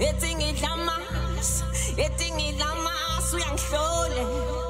Eting i Damas, eting i Damas, uyangihlole.